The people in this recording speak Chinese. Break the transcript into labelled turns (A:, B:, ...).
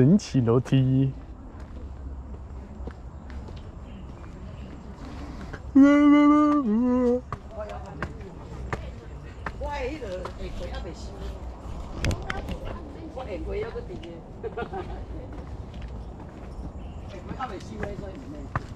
A: 神奇楼梯。